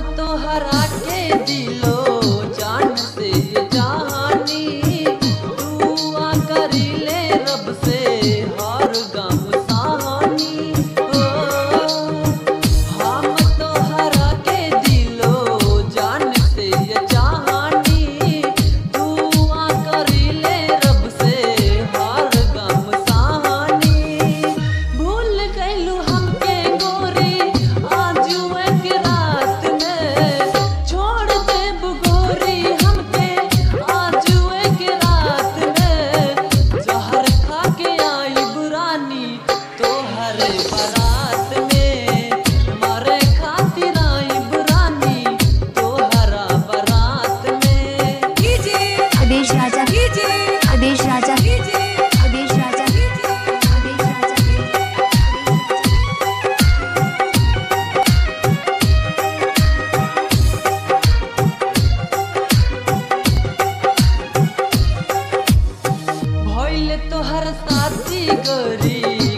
तो हरा के दिलो। प्रदेश राजा। प्रदेश तोहर साथी गरीब।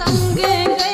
संग